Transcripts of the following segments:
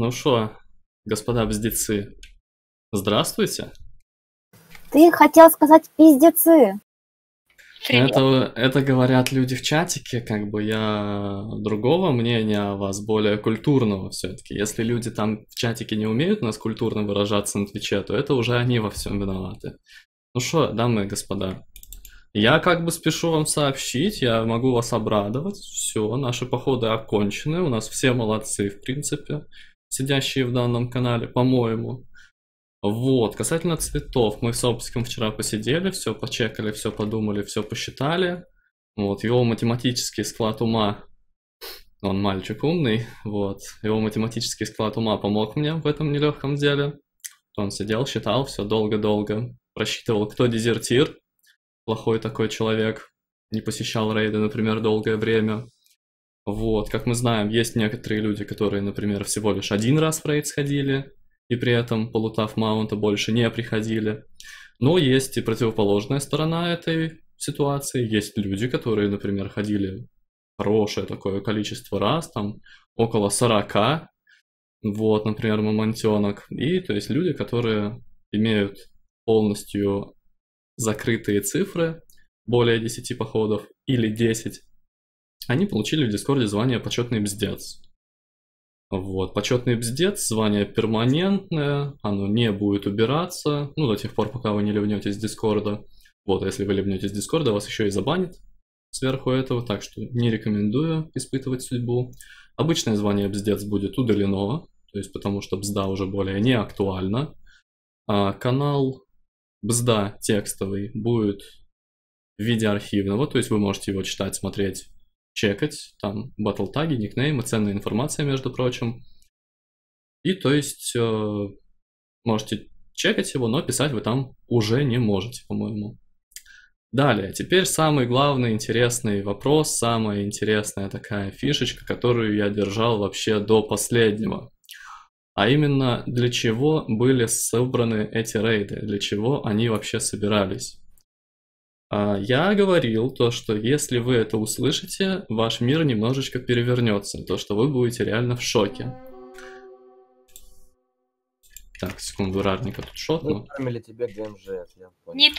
Ну что, господа бздецы, здравствуйте. Ты хотел сказать пиздецы. Это, это говорят люди в чатике, как бы я другого мнения о вас, более культурного все-таки. Если люди там в чатике не умеют нас культурно выражаться на Твиче, то это уже они во всем виноваты. Ну что, дамы и господа, я как бы спешу вам сообщить, я могу вас обрадовать. Все, наши походы окончены, у нас все молодцы, в принципе, сидящие в данном канале, по-моему. Вот, касательно цветов, мы с Опском вчера посидели, все почекали, все подумали, все посчитали. Вот, его математический склад ума, он мальчик умный, вот, его математический склад ума помог мне в этом нелегком деле. Он сидел, считал все долго-долго, просчитывал, кто дезертир, плохой такой человек, не посещал рейды, например, долгое время. Вот, как мы знаем, есть некоторые люди, которые, например, всего лишь один раз в рейд сходили, и при этом, полутав маунта, больше не приходили. Но есть и противоположная сторона этой ситуации. Есть люди, которые, например, ходили хорошее такое количество раз, там около 40, вот, например, мамонтенок. И то есть люди, которые имеют полностью закрытые цифры, более 10 походов или 10, они получили в Дискорде звание почетный бздец. Вот, почетный бздец, звание перманентное, оно не будет убираться, ну, до тех пор, пока вы не ливнете с Дискорда. Вот, если вы ливнете с Дискорда, вас еще и забанит сверху этого, так что не рекомендую испытывать судьбу. Обычное звание бздец будет удалено, то есть потому что бзда уже более не актуальна. А канал бзда текстовый будет в виде архивного, то есть вы можете его читать, смотреть чекать, там батл таги, никнеймы, ценная информация, между прочим. И то есть э, можете чекать его, но писать вы там уже не можете, по-моему. Далее, теперь самый главный интересный вопрос, самая интересная такая фишечка, которую я держал вообще до последнего. А именно, для чего были собраны эти рейды, для чего они вообще собирались. А, я говорил то, что если вы это услышите, ваш мир немножечко перевернется, то, что вы будете реально в шоке. Так, секунду, рарника тут шотну. Мы фармили тебе ГМЖС, я понял.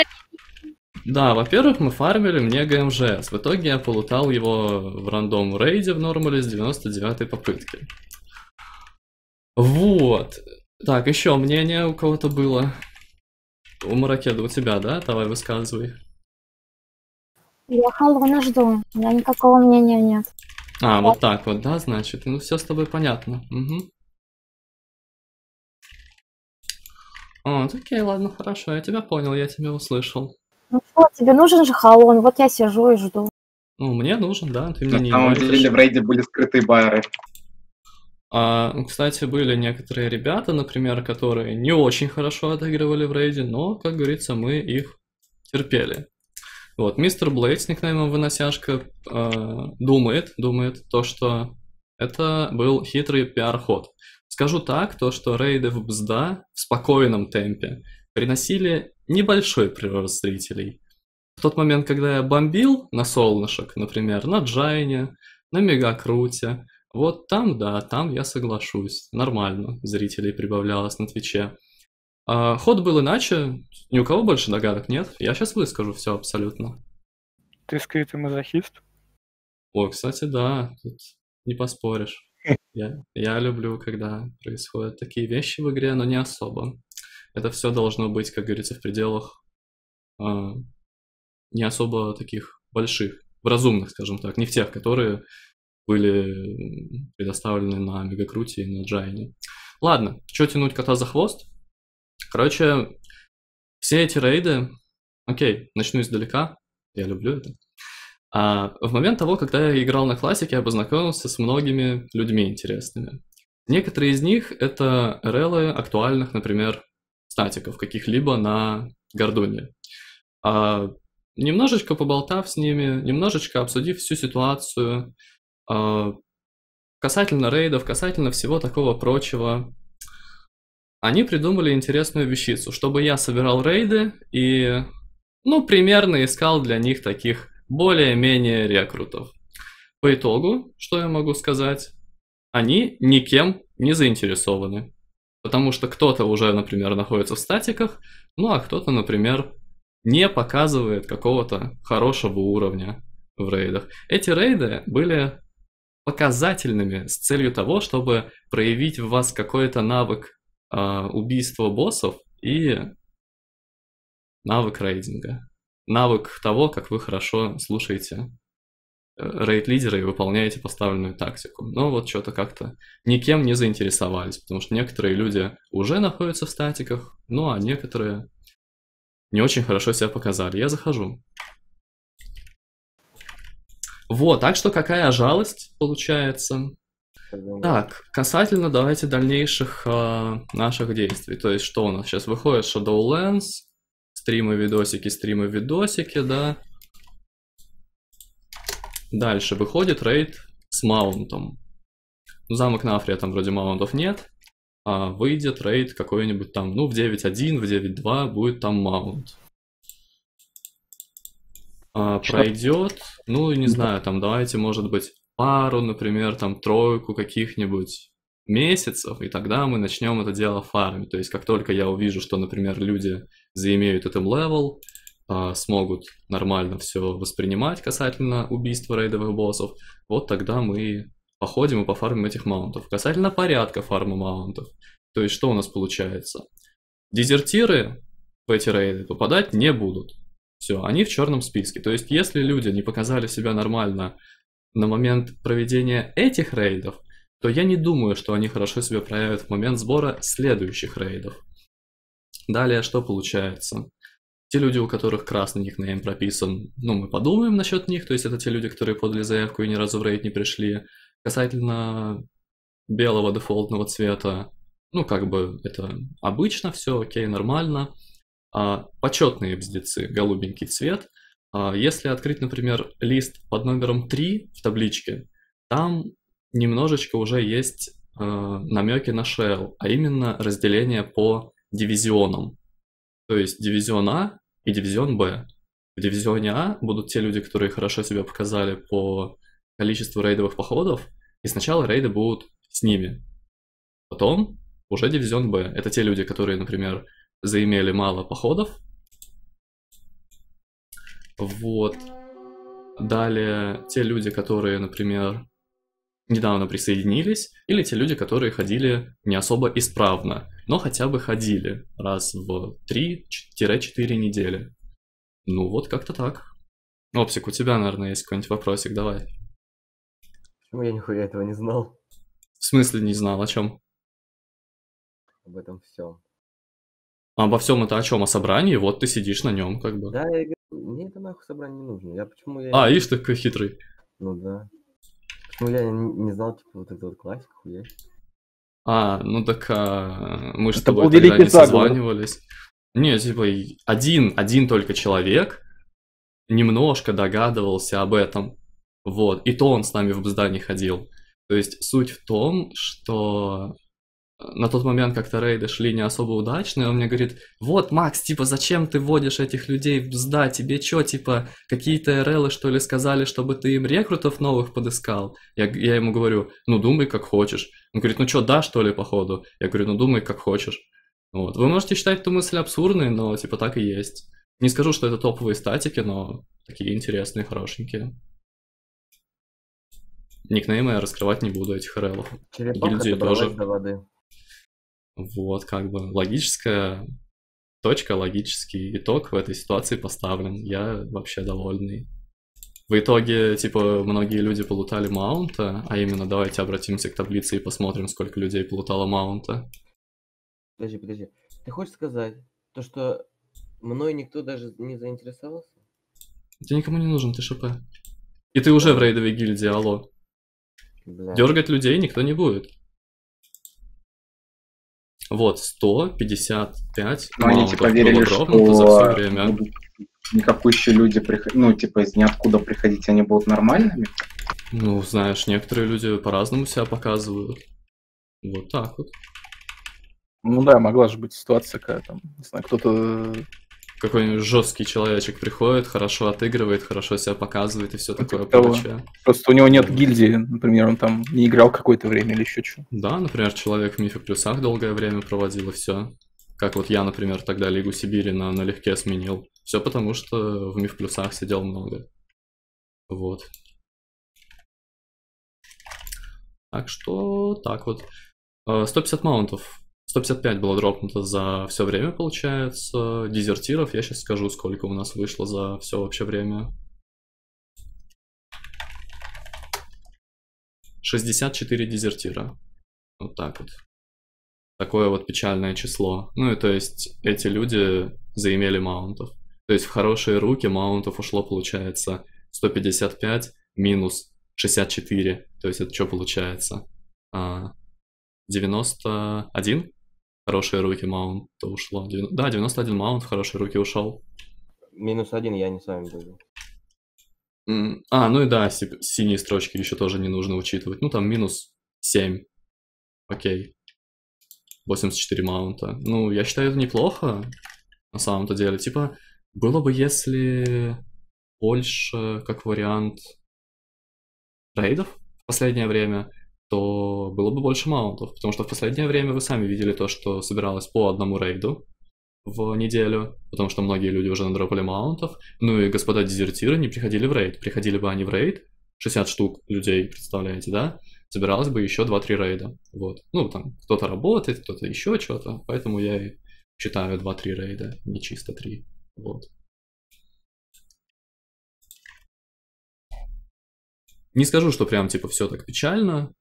Да, во-первых, мы фармили мне ГМЖС. В итоге я полутал его в рандом рейде в нормале с 99 попытки. Вот. Так, еще мнение у кого-то было. У Маракеда, у тебя, да? Давай высказывай. Я Халуна жду. У меня никакого мнения нет. А, вот так вот, да, значит? Ну, все с тобой понятно. Угу. Вот, окей, ладно, хорошо, я тебя понял, я тебя услышал. Ну что, тебе нужен же Халон? Вот я сижу и жду. Ну, мне нужен, да, ты На мне не самом говоришь. деле в рейде были скрытые байеры. А, ну, кстати, были некоторые ребята, например, которые не очень хорошо отыгрывали в рейде, но, как говорится, мы их терпели. Вот, мистер Блейд никнеймом Выносяшка э, думает, думает то, что это был хитрый пиар-ход. Скажу так, то, что рейды в Бзда в спокойном темпе приносили небольшой прирост зрителей. В тот момент, когда я бомбил на солнышек, например, на Джайне, на Мегакруте, вот там, да, там я соглашусь. Нормально зрителей прибавлялось на Твиче. А, ход был иначе, ни у кого больше догадок нет. Я сейчас выскажу все абсолютно. Ты скрытый мазохист? О, кстати, да, тут не поспоришь. Я, я люблю, когда происходят такие вещи в игре, но не особо. Это все должно быть, как говорится, в пределах а, не особо таких больших, в разумных, скажем так, не в тех, которые были предоставлены на Мегакруте и на Джайне. Ладно, что тянуть кота за хвост? Короче, все эти рейды, окей, начну издалека, я люблю это. А в момент того, когда я играл на классике, я познакомился с многими людьми интересными. Некоторые из них это релы актуальных, например, статиков каких-либо на Гордоне. А, немножечко поболтав с ними, немножечко обсудив всю ситуацию, а, касательно рейдов, касательно всего такого прочего, они придумали интересную вещицу, чтобы я собирал рейды и, ну, примерно искал для них таких более-менее рекрутов. По итогу, что я могу сказать? Они никем не заинтересованы. Потому что кто-то уже, например, находится в статиках, ну а кто-то, например, не показывает какого-то хорошего уровня в рейдах. Эти рейды были показательными с целью того, чтобы проявить в вас какой-то навык э, убийства боссов и навык рейдинга. Навык того, как вы хорошо слушаете рейд-лидера и выполняете поставленную тактику. Но вот что-то как-то никем не заинтересовались, потому что некоторые люди уже находятся в статиках, ну а некоторые не очень хорошо себя показали. Я захожу. Вот, так что какая жалость получается. Так, касательно давайте дальнейших э, наших действий. То есть что у нас сейчас выходит Shadowlands, стримы, видосики, стримы, видосики, да. Дальше выходит рейд с маунтом. Замок Нафрия там вроде маунтов нет. А выйдет рейд какой-нибудь там, ну, в 9.1, в 9.2 будет там маунт. А, пройдет, ну, не знаю, там давайте, может быть, пару, например, там тройку каких-нибудь месяцев, и тогда мы начнем это дело фармить. То есть, как только я увижу, что, например, люди заимеют item level, а, смогут нормально все воспринимать касательно убийства рейдовых боссов, вот тогда мы походим и пофармим этих маунтов. Касательно порядка фарма маунтов, то есть что у нас получается? Дезертиры в эти рейды попадать не будут. Все, они в черном списке. То есть если люди не показали себя нормально на момент проведения этих рейдов, то я не думаю, что они хорошо себя проявят в момент сбора следующих рейдов. Далее что получается? Те люди, у которых красный никнейм прописан, ну, мы подумаем насчет них, то есть это те люди, которые подали заявку и ни разу в рейд не пришли. Касательно белого дефолтного цвета, ну, как бы это обычно все, окей, нормально. А, почетные бздецы, голубенький цвет. А, если открыть, например, лист под номером 3 в табличке, там немножечко уже есть э, намеки на shell, а именно разделение по дивизионам. То есть дивизион А и дивизион Б. В дивизионе А будут те люди, которые хорошо себя показали по количеству рейдовых походов, и сначала рейды будут с ними. Потом уже дивизион Б. Это те люди, которые, например, заимели мало походов. Вот. Далее те люди, которые, например, недавно присоединились, или те люди, которые ходили не особо исправно, но хотя бы ходили раз в 3-4 недели. Ну вот как-то так. Опсик, у тебя, наверное, есть какой-нибудь вопросик, давай. Почему я нихуя этого не знал? В смысле не знал, о чем? Об этом всем. Обо всем это о чем? О собрании? Вот ты сидишь на нем, как бы. Да, я мне это нахуй собрание не нужно. Я почему я... А, ишь ты какой хитрый. Ну да. Почему я не, не знал, типа, вот эту вот классику, хуя? А, ну так а, мы же с тобой тогда не заговор. созванивались. Не, типа, один, один только человек немножко догадывался об этом. Вот, и то он с нами в бзда не ходил. То есть суть в том, что на тот момент как-то рейды шли не особо удачно, и он мне говорит, вот, Макс, типа, зачем ты вводишь этих людей в бзда, тебе чё, типа, какие-то РЛы, что ли, сказали, чтобы ты им рекрутов новых подыскал? Я, я ему говорю, ну, думай, как хочешь. Он говорит, ну чё, да, что ли, походу? Я говорю, ну, думай, как хочешь. Вот. Вы можете считать эту мысль абсурдной, но, типа, так и есть. Не скажу, что это топовые статики, но такие интересные, хорошенькие. Никнеймы я раскрывать не буду, этих РЛов. Черепаха Гильдии тоже. до воды. Вот, как бы логическая точка, логический итог в этой ситуации поставлен. Я вообще довольный. В итоге, типа, многие люди полутали маунта, а именно давайте обратимся к таблице и посмотрим, сколько людей полутало маунта. Подожди, подожди. Ты хочешь сказать, то, что мной никто даже не заинтересовался? Ты никому не нужен, ты ШП. И ты уже в рейдовой гильдии, алло. Бля. Дергать людей никто не будет. Вот, 155 Но они маунтов типа верили, что за все время. никакущие люди, приход- ну, типа, из ниоткуда приходить, они будут нормальными. Ну, знаешь, некоторые люди по-разному себя показывают. Вот так вот. Ну да, могла же быть ситуация, когда там, не знаю, кто-то какой-нибудь жесткий человечек приходит, хорошо отыгрывает, хорошо себя показывает и все Ну, такое типа того. прочее. Просто у него нет гильдии, например, он там не играл какое-то время или еще что. Да, например, человек в Мифе Плюсах долгое время проводил и все. Как вот я, например, тогда Лигу Сибири на налегке сменил. Все потому, что в Миф Плюсах сидел много. Вот. Так что так вот. Э, 150 маунтов. 155 было дропнуто за все время, получается. Дезертиров, я сейчас скажу, сколько у нас вышло за все вообще время. 64 дезертира. Вот так вот. Такое вот печальное число. Ну и то есть эти люди заимели маунтов. То есть в хорошие руки маунтов ушло, получается, 155 минус 64. То есть это что получается? А, 91? Хорошие руки маунта ушло. Девяно- Да, 91 маунт в хорошие руки ушел. Минус один я не с вами буду. А, ну и да, си- синие строчки еще тоже не нужно учитывать. Ну там минус 7. Окей. 84 маунта. Ну, я считаю, это неплохо. На самом-то деле. Типа, было бы, если больше, как вариант, рейдов в последнее время, то было бы больше маунтов. Потому что в последнее время вы сами видели то, что собиралось по одному рейду в неделю, потому что многие люди уже надропали маунтов. Ну и господа дезертиры не приходили в рейд. Приходили бы они в рейд, 60 штук людей, представляете, да? Собиралось бы еще 2-3 рейда. Вот. Ну, там кто-то работает, кто-то еще что-то, поэтому я и считаю 2-3 рейда, не чисто 3. Вот. Не скажу, что прям типа все так печально,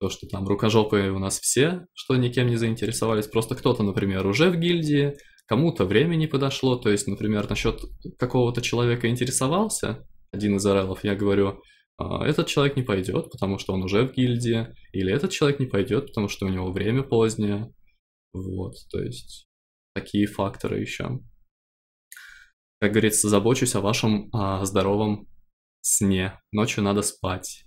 то, что там рукожопые у нас все, что никем не заинтересовались. Просто кто-то, например, уже в гильдии, кому-то время не подошло. То есть, например, насчет какого-то человека интересовался, один из РЛов, я говорю, «А, этот человек не пойдет, потому что он уже в гильдии, или этот человек не пойдет, потому что у него время позднее. Вот, то есть такие факторы еще. Как говорится, забочусь о вашем а, здоровом сне. Ночью надо спать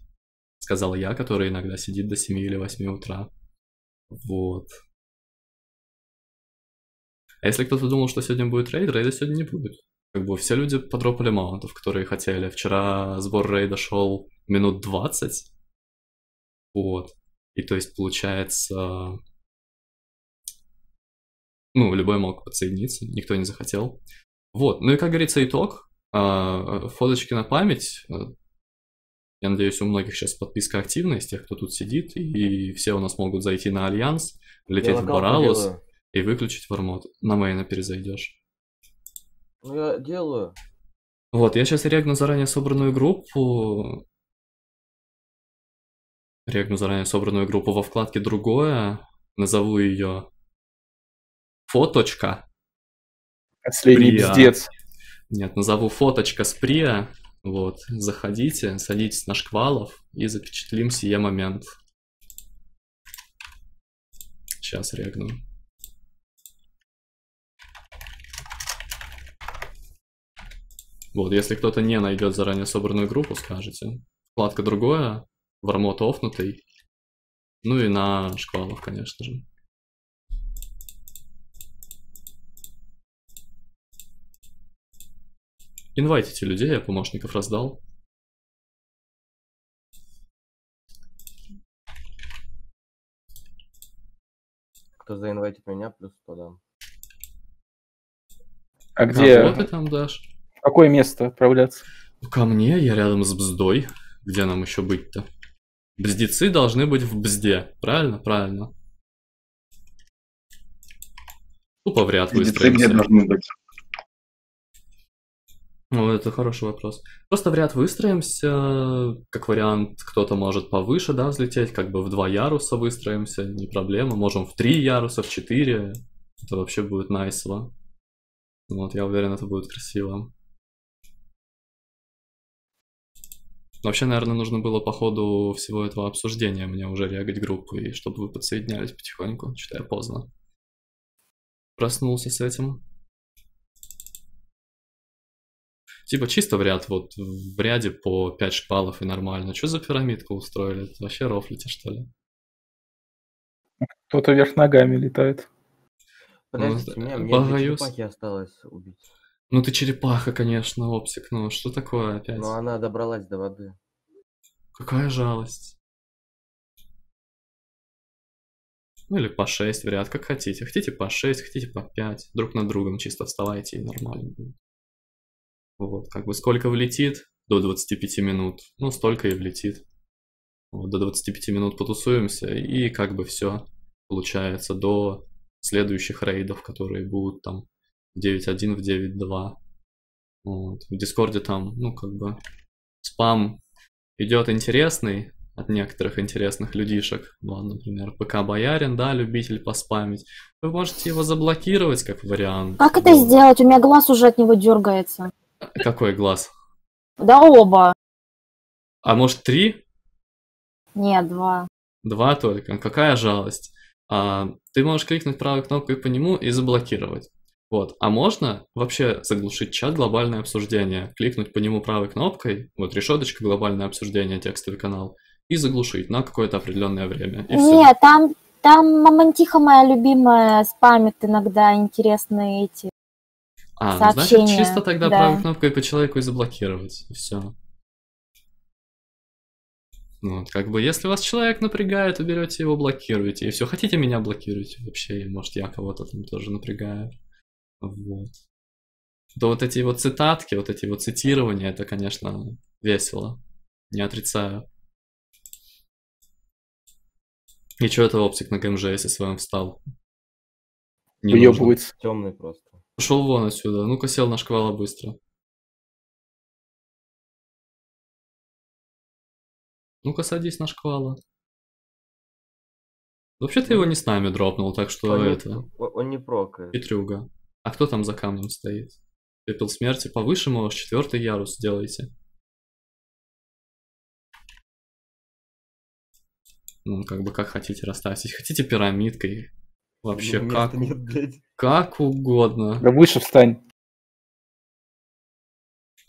сказал я, который иногда сидит до 7 или 8 утра. Вот. А если кто-то думал, что сегодня будет рейд, рейда сегодня не будет. Как бы все люди подропали маунтов, которые хотели. Вчера сбор рейда шел минут 20. Вот. И то есть получается... Ну, любой мог подсоединиться, никто не захотел. Вот. Ну и как говорится, итог. А, Фоточки на память. Я надеюсь, у многих сейчас подписка активная, из тех, кто тут сидит, и все у нас могут зайти на Альянс, лететь в делаю. и выключить вармод. На мейна перезайдешь. Ну я делаю. Вот, я сейчас регну заранее собранную группу. Регну заранее собранную группу во вкладке «Другое». Назову ее «Фоточка». Последний Прия. пиздец. Нет, назову «Фоточка с Прия». Вот, заходите, садитесь на шквалов и запечатлим сие момент. Сейчас регну. Вот, если кто-то не найдет заранее собранную группу, скажите. Вкладка другое, вармот офнутый. Ну и на шквалов, конечно же. Инвайтите людей, я помощников раздал. Кто заинвайтит меня, плюс 100 дам. А где? Кого ты там дашь? В какое место отправляться? Ну, Ко мне, я рядом с бздой. Где нам еще быть-то? Бздецы должны быть в бзде. Правильно? Правильно. Тупо в ряд Где выстроимся. должны быть? Ну, это хороший вопрос. Просто в ряд выстроимся, как вариант, кто-то может повыше, да, взлететь, как бы в два яруса выстроимся, не проблема. Можем в три яруса, в четыре. Это вообще будет найсово. Вот, я уверен, это будет красиво. Вообще, наверное, нужно было по ходу всего этого обсуждения мне уже регать группу, и чтобы вы подсоединялись потихоньку, что я поздно. Проснулся с этим. Типа чисто в ряд, вот в ряде по 5 шквалов и нормально. Что за пирамидку устроили? Это вообще рофлите, что ли? Кто-то вверх ногами летает. Подождите, Ну, меня, две боюсь. черепахи осталось убить. Ну ты черепаха, конечно, Опсик, ну что такое опять? Но она добралась до воды. Какая жалость. Ну или по 6 вариант, как хотите. Хотите по 6, хотите по 5. Друг над другом чисто вставайте и нормально будет. Вот, как бы сколько влетит? До 25 минут. Ну, столько и влетит. Вот, до 25 минут потусуемся, и как бы все получается до следующих рейдов, которые будут там в 9.1, в 9.2. Вот. В Дискорде там, ну, как бы спам идет интересный от некоторых интересных людишек. Вот, например, ПК Боярин, да, любитель поспамить. Вы можете его заблокировать как вариант. Как это Вот. сделать? У меня глаз уже от него дергается. Какой глаз? Да оба. А может три? Нет, два. Два только. Какая жалость. А, ты можешь кликнуть правой кнопкой по нему и заблокировать. Вот. А можно вообще заглушить чат глобальное обсуждение, кликнуть по нему правой кнопкой, вот решеточка глобальное обсуждение, текстовый канал, и заглушить на какое-то определенное время. И все. Нет, там, там мамонтиха моя любимая спамит иногда интересные эти. А, ну, значит, сообщения, чисто тогда да. правой кнопкой по человеку и заблокировать. И все. Ну, вот, как бы, если вас человек напрягает, вы берете его, блокируете. И все. Хотите меня блокируйте вообще, и, может, я кого-то там тоже напрягаю. Вот. То вот эти вот цитатки, вот эти вот цитирования, это, конечно, весело. Не отрицаю. И что это оптик на ГМЖС своем встал? Не. Уебывается. Темный просто. Пошел вон отсюда. Ну-ка сел на шквала быстро. Ну-ка садись на шквала. Вообще ты его не с нами дропнул, так что Он не- это... о- он не прокает. Петрюга. А кто там за камнем стоит? Пепел смерти. Повыше, может, четвертый ярус сделайте. Ну, как бы как хотите расставить. Хотите пирамидкой. Вообще, Ну, как, нет, блядь. как угодно. Да выше встань.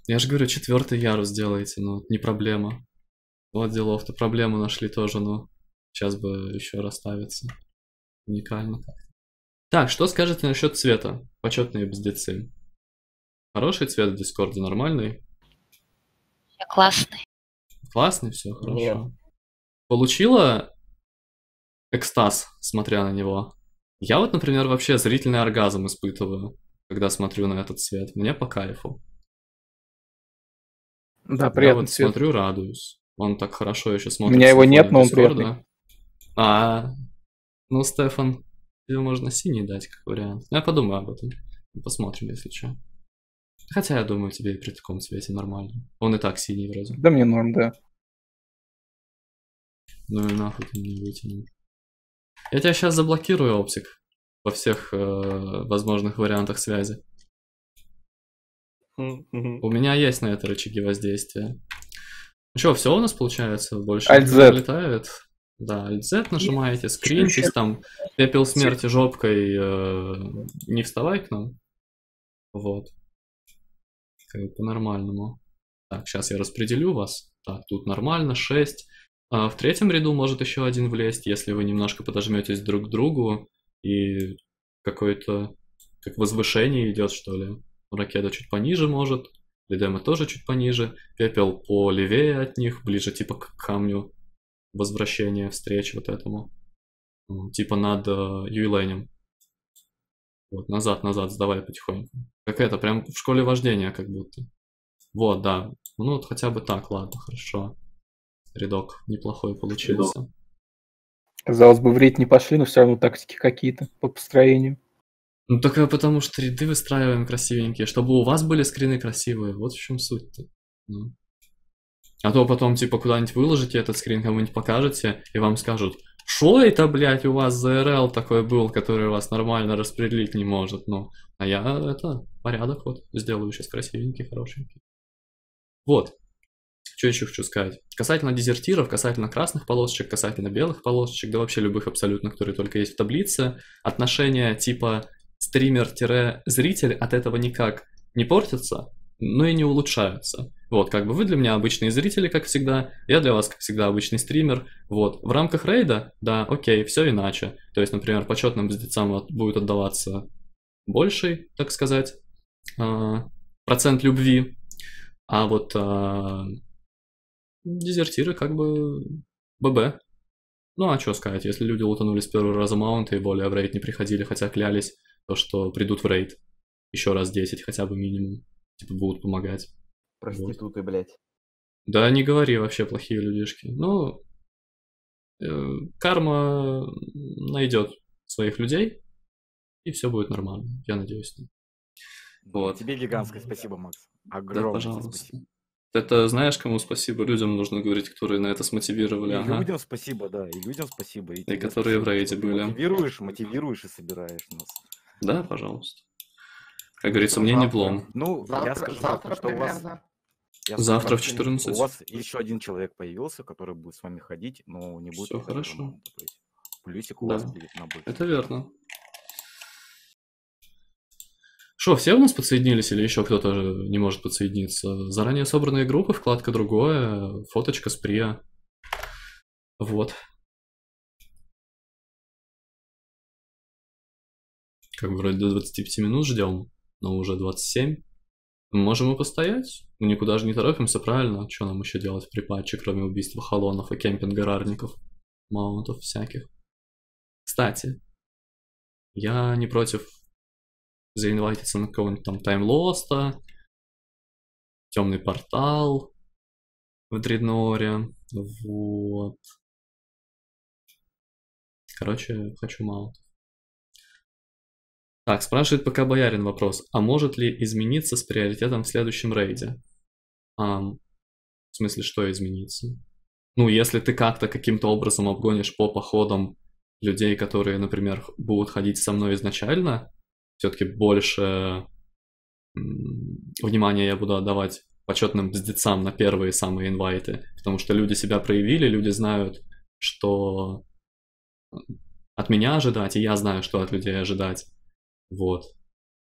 Я же говорю, четвертый ярус делайте, ну, не проблема. Вот делов-то проблему нашли тоже, но сейчас бы еще расставиться. Уникально как-то. Так, что скажете насчет цвета? Почетные бездецы. Хороший цвет в Дискорде, нормальный? Классный. Классный, все хорошо. Нет. Получила экстаз, смотря на него. Я вот, например, вообще зрительный оргазм испытываю, когда смотрю на этот цвет. Мне по кайфу. Да, Я приятный вот цвет. смотрю, радуюсь. Он так хорошо еще У смотрится. меня его нет, но он приятный. А, ну, Стефан, тебе можно синий дать как вариант. Я подумаю об этом. Посмотрим, если что. Хотя, я думаю, тебе и при таком цвете нормально. Он и так синий вроде. Да мне норм, да. Ну и нахуй ты мне вытянул. Я тебя сейчас заблокирую, Оптик. Во всех э, возможных вариантах связи. У меня есть на это рычаги воздействия. Ну что, все у нас получается? Больше Alt никто не Z. летает? Да, Alt Z нажимаете, скриньтесь там, пепел смерти жопкой, э, не вставай к нам. Вот. Как бы по-нормальному. Так, сейчас я распределю вас. Так, тут нормально, 6. А в третьем ряду может еще один влезть, если вы немножко подожметесь друг к другу и какое-то как возвышение идет, что ли. Ракета чуть пониже может, Лидема тоже чуть пониже, Пепел по левее от них, ближе типа к камню возвращения встреч вот этому. Типа над э, Юйленем. Вот, назад, назад, сдавай потихоньку. Как это, прям в школе вождения как будто. Вот, да. Ну вот хотя бы так, ладно, хорошо. Рядок неплохой получился. Казалось бы, в рейд не пошли, но все равно тактики какие-то по построению. Ну так потому что ряды выстраиваем красивенькие, чтобы у вас были скрины красивые. Вот в чем суть-то. Ну. А то потом, типа, куда-нибудь выложите этот скрин, кому-нибудь покажете, и вам скажут, что это, блядь, у вас за РЛ такой был, который вас нормально распределить не может. Ну, а я это порядок вот сделаю сейчас красивенький, хорошенький. Вот. Что еще хочу сказать? Касательно дезертиров, касательно красных полосочек, касательно белых полосочек, да вообще любых абсолютно, которые только есть в таблице, отношения типа стример-зритель от этого никак не портятся, но и не улучшаются. Вот, как бы вы для меня обычные зрители, как всегда, я для вас, как всегда, обычный стример. Вот, в рамках рейда, да, окей, все иначе. То есть, например, почетным бздецам будет отдаваться больший, так сказать, а, процент любви, а вот а, дезертиры как бы ББ. Ну а что сказать, если люди утонули с первого раза маунта и более в рейд не приходили, хотя клялись, то что придут в рейд еще раз 10 хотя бы минимум, типа будут помогать. Проституты, блядь. Да не говори вообще плохие людишки. Ну, э, карма найдет своих людей, и все будет нормально, я надеюсь. Вот. Тебе гигантское спасибо, Макс. Да, Огромное тебе пожалуйста. спасибо. Это знаешь, кому спасибо? Людям нужно говорить, которые на это смотивировали. И Ага. людям спасибо, да, и людям спасибо. И, тебе которые в спасибо, рейде что ты были. Мотивируешь, мотивируешь и собираешь нас. Да, пожалуйста. Как говорится, мне не блом. Ну, я скажу так, что у вас... я Завтра в что 14. У вас еще один человек появился, который будет с вами ходить, но не будет... Этого хорошо. Плюсик у Да. вас будет на больше. Это верно. Что, все у нас подсоединились или еще кто-то не может подсоединиться? Заранее собранные группы, вкладка другое, фоточка с Прия. Вот. Как бы вроде до 25 минут ждем, но уже 27. Можем и постоять. Мы никуда же не торопимся, правильно? Что нам еще делать в припатче, кроме убийства халонов и кемпинга рарников, маунтов всяких? Кстати, я не против заинвайтиться на какого-нибудь там таймлоста, темный портал в Дредноре, вот. Короче, хочу маунт. Так, спрашивает пока Боярин вопрос. А может ли измениться с приоритетом в следующем рейде? Ам, в смысле, что изменится? Ну, если ты как-то каким-то образом обгонишь по походам людей, которые, например, будут ходить со мной изначально, все-таки больше внимания я буду отдавать почетным бздецам на первые самые инвайты, потому что люди себя проявили, люди знают, что от меня ожидать, и я знаю, что от людей ожидать. Вот.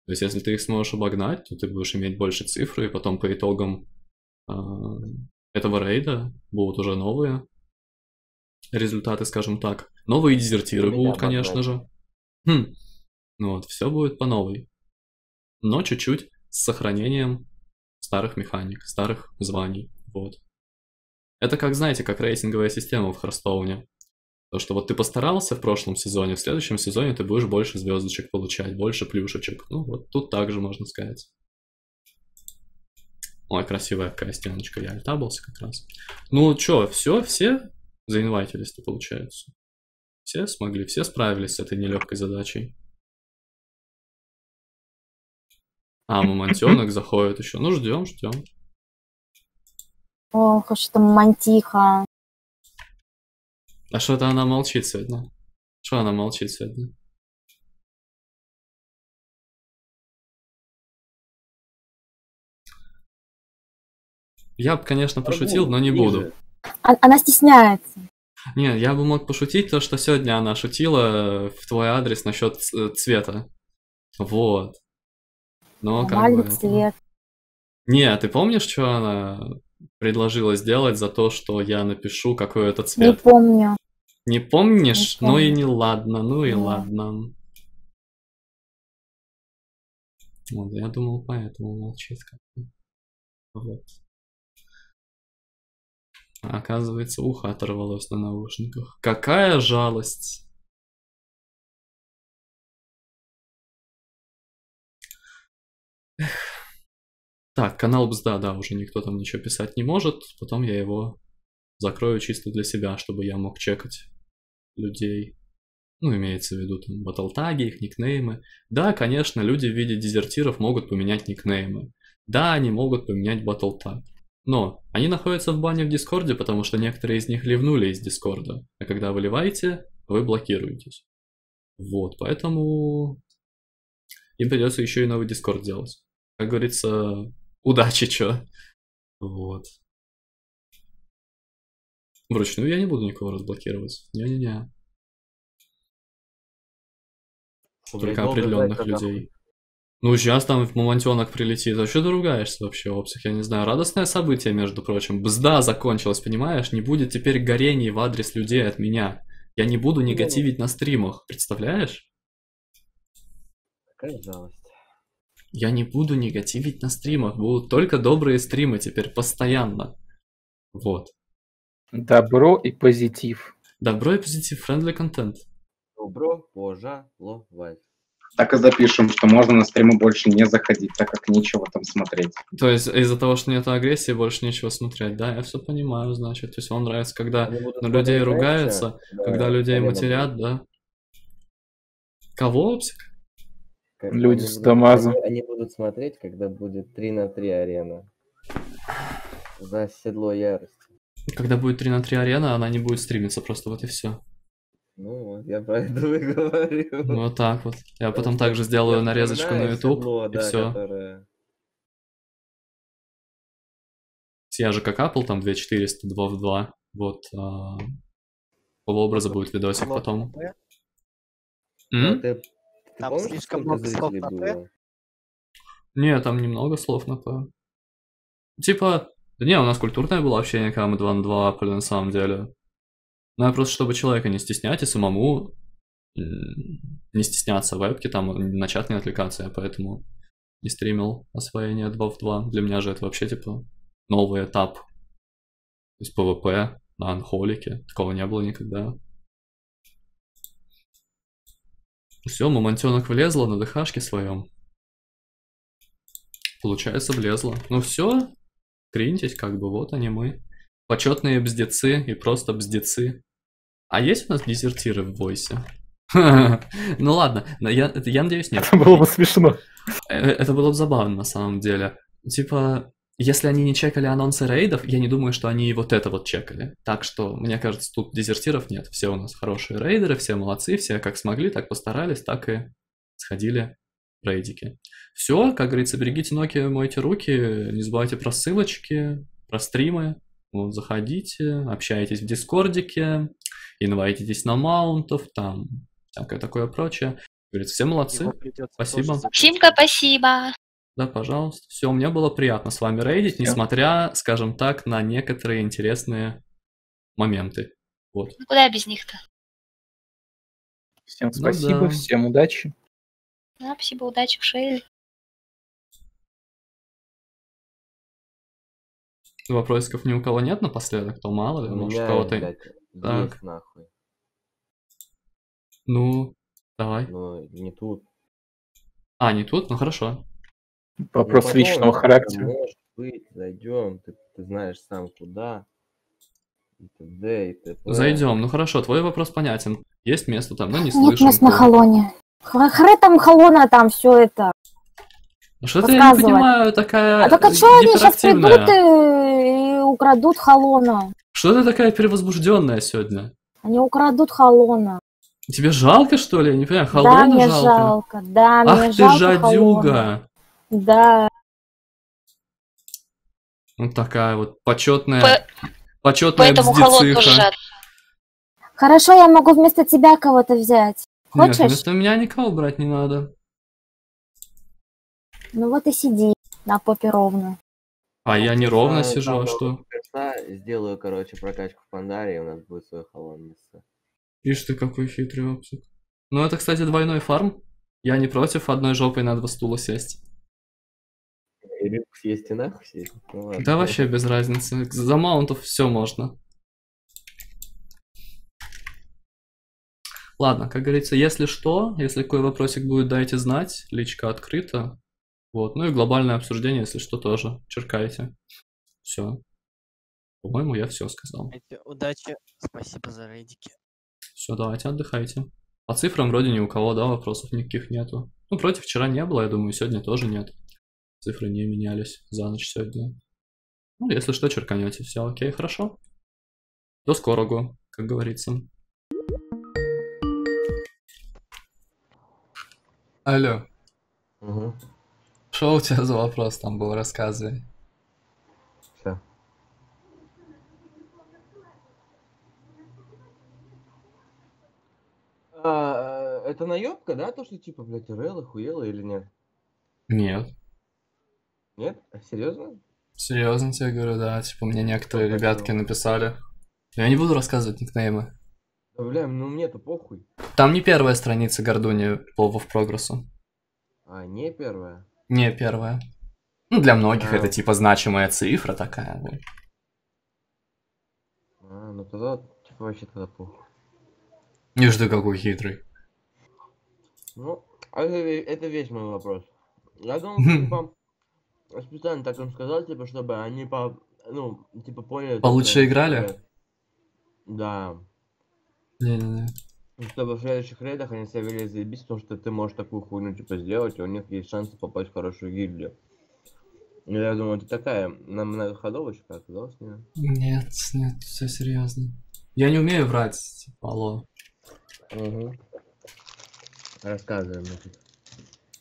То есть, если ты их сможешь обогнать, то ты будешь иметь больше цифры, и потом по итогам а, этого рейда будут уже новые результаты, скажем так. Новые дезертиры Меня будут, конечно же. Хм. Ну Вот, все будет по новой. Но чуть-чуть с сохранением старых механик, старых званий. Вот. Это как, знаете, как рейтинговая система в Харстоуне. То, что вот ты постарался в прошлом сезоне, в следующем сезоне ты будешь больше звездочек получать, больше плюшечек. Ну, вот тут также можно сказать. Ой, красивая какая стеночка, я альтабался как раз. Ну, чё, все, все заинвайтились-то, получается. Все смогли, все справились с этой нелегкой задачей. А, мамонтенок заходит еще. Ну, ждем, ждем. Ох, а что там мантиха. А что-то она молчит сегодня. Что она молчит сегодня? Я бы, конечно, пошутил, но не буду. А- Она стесняется. Не, я бы мог пошутить то, что сегодня она шутила в твой адрес насчет цвета. Вот. Но как бы... Это- цвет. Не, ты помнишь, что она предложила сделать за то, что я напишу, какой это Не цвет? помню. Не помнишь? Не Ну и не ладно, ну и Да. ладно. Вот, я думал, поэтому молчит как-то. Вот. А оказывается, ухо оторвалось на наушниках. Какая жалость! Так, канал Бзда, да, уже никто там ничего писать не может. Потом я его закрою чисто для себя, чтобы я мог чекать людей. Ну, имеется в виду там батлтаги, их никнеймы. Да, конечно, люди в виде дезертиров могут поменять никнеймы. Да, они могут поменять батлтаг. Но они находятся в бане в Дискорде, потому что некоторые из них ливнули из Дискорда. А когда вы ливаете, вы блокируетесь. Вот, поэтому им придется еще и новый Дискорд делать. Как говорится, удачи, чё. Вот. Вручную я не буду никого разблокировать. Не-не-не. Только определенных людей. Ну, сейчас там в мамонтенок прилетит. А что ты ругаешься вообще, Опсих? Я не знаю. Радостное событие, между прочим. Бзда закончилась, понимаешь? Не будет теперь горений в адрес людей от меня. Я не буду негативить на стримах. Представляешь? Какая жалость. Я не буду негативить на стримах. Будут только добрые стримы теперь постоянно. Вот. Добро и позитив. Добро и позитив, friendly контент. Добро пожаловать. Так и запишем, что можно на стримы больше не заходить, так как нечего там смотреть. То есть из-за того, что нет агрессии, больше нечего смотреть, да? Я все понимаю, значит. То есть вам нравится, когда на людей ругаются, знаете, когда да, людей матерят, да? Кого, Опсик? Как- Люди с Дамаза. Они, они будут смотреть, когда будет 3 на 3 арена. За седло ярости. Когда будет 3 на 3 арена, она не будет стримиться, просто вот и все. Ну, вот я про это и говорю. Ну, вот так вот. Я Потому потом также я сделаю нарезочку на YouTube, седло, и да, все. которое- Я же как Apple, там 2400, 2 в 2. Вот. а, Полуобраза будет видосик потом. М? ты Там помнишь, слишком много слов на «П». Не, там немного слов на П. Типа, да не, у нас культурное было общение, когда мы 2 на 2 апали на самом деле. Ну, я просто, чтобы человека не стеснять и самому не стесняться вебки, там на чат не отвлекаться, я поэтому не стримил освоение 2 в 2. Для меня же это вообще, типа, новый этап. То есть PvP на анхолике. Такого не было никогда. Все, мамонтенок влезла на ДХшке своем. Получается, влезла. Ну все, кринтить, как бы, вот они мы. Почетные бздецы и просто бздецы. А есть у нас дезертиры в войсе? Ну ладно, но я, я надеюсь, нет. Это было бы смешно. Э, Это было бы забавно на самом деле. Типа, если они не чекали анонсы рейдов, я не думаю, что они и вот это вот чекали. Так что, мне кажется, тут дезертиров нет. Все у нас хорошие рейдеры, все молодцы, все как смогли, так постарались, так и сходили в рейдики. Все, как говорится, берегите ноги, мойте руки, не забывайте про ссылочки, про стримы. Вот, заходите, общайтесь в дискордике, инвайтитесь на маунтов, там всякое такое прочее. Говорится, все молодцы. Спасибо. Симка, спасибо. Да, пожалуйста. Все, мне было приятно с вами рейдить, Всё. несмотря, скажем так, на некоторые интересные моменты. Вот. Ну куда без них-то? Всем Ну спасибо, да. всем удачи. Ну, спасибо, удачи в шее. Вопросиков ни у кого нет напоследок, то мало ли, У может, у кого-то... блядь, Так. есть нахуй. Ну, давай. Но не тут. А, не тут? Ну, хорошо. Вопрос Ну, потом, личного характера. Может быть, зайдем, ты, ты знаешь сам куда. И т.д. и т.п. Зайдем. Ну, хорошо, твой вопрос понятен. Есть место там, но не Нет слышим. мест на. Холоне. Хры там Холона, там все это. Что-то я не понимаю, такая А так а что они сейчас придут и, и украдут Холона? Что ты такая перевозбужденная сегодня? Они украдут Холона. Тебе жалко, что ли? Я не понимаю, да, Холона мне жалко. жалко. Да, мне Ах ты жалко жадюга. Холона. Да. Вот такая вот почетная, По- почетная Поэтому. Хорошо, я могу вместо тебя кого-то взять. Нет, Хочешь? вместо меня никого брать не надо. Ну вот и сиди на попе ровно. А я неровно А, сижу, а что? Сделаю, короче, прокачку в Пандаре, и у нас будет свой место. Видишь ты, какой хитрый опсик. Ну, это, кстати, двойной фарм. Я не против одной жопой на два стула сесть. Рыбку съесть и нахуй съесть. Ну, ладно. Да вообще без разницы. За маунтов все можно. Ладно, как говорится, если что, если какой вопросик будет, дайте знать. Личка открыта. Вот. Ну и глобальное обсуждение, если что, тоже. Черкайте. Все. По-моему, я все сказал. Удачи. Спасибо за рейдики. Все, давайте отдыхайте. По цифрам вроде ни у кого, да, вопросов никаких нету. Ну, против вчера не было, я думаю, сегодня тоже нет. Цифры не менялись за ночь сегодня. Ну, если что, черканете. Все, окей, хорошо. До скорого, как говорится. Алло, Угу. что у тебя за вопрос там был, рассказывай. Все. А, это наебка, да, то, что типа, блядь, РЛ охуела или нет? Нет. Нет? Серьезно? Серьезно тебе говорю, да. Типа мне некоторые Что ребятки такого? написали. Я не буду рассказывать никнеймы. Да, бля, ну мне-то похуй. Там не первая страница Гордуни по в прогрессу. А, не первая. Не первая. Ну, для многих А. это типа значимая цифра такая. вот. А, ну тогда, типа, вообще тогда похуй. Не жду какой хитрый. Ну, а это, это весь мой вопрос. Я думал, Мгм. Специально так им сказал, типа, чтобы они по, ну, типа, поняли... Получше что- играли? Да. Не-не-не. Чтобы в следующих рейдах они себя вели заебись, потому что ты можешь такую хуйню, типа, сделать, и у них есть шансы попасть в хорошую гильдию. И я думаю, это такая на многоходовочка оказалась, не? Нет, нет, все серьезно. Я не умею врать, типа, алло. Угу. Рассказывай мне.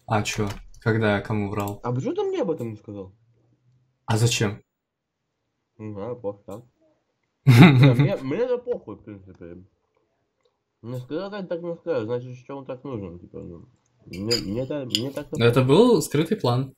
А чё? Когда я кому врал? А почему ты мне об этом не сказал? А зачем? Не знаю, пох, так. Не, Мне, мне это похуй, в принципе. Мне сказал, так, так не сказал, значит, что он так нужен, типа, ну. Мне, мне, мне так Это был скрытый план.